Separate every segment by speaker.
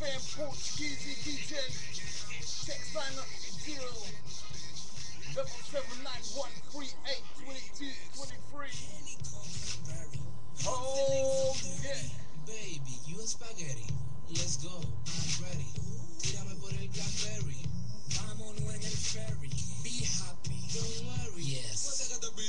Speaker 1: Portugeezer DJ. Text line up zero. Double seven nine one three eight twenty two twenty three. Oh yeah.
Speaker 2: Baby, you a spaghetti. Let's go. I'm ready. Tírame por el blackberry. Ferry. Be happy. Don't worry. Yes. What's I gotta
Speaker 3: be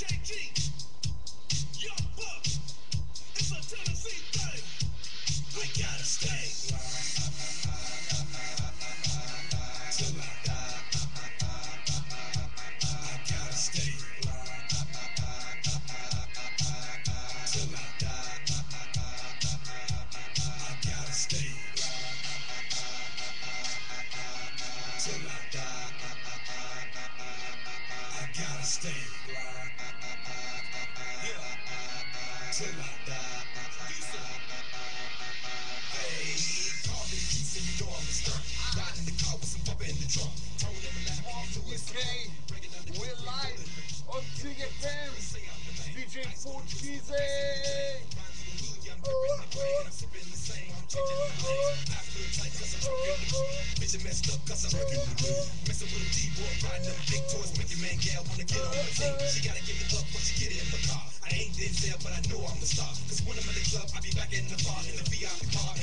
Speaker 3: A-Ball Portuguese.
Speaker 2: Bitch, messed up cause I'm working the mood. Messing with a D-boy, riding big toys, man gal wanna get on. She gotta give it up when she get in the car. I ain't but I know I'm a star. Cause when I'm in the club, I be back in the bar, in the VIP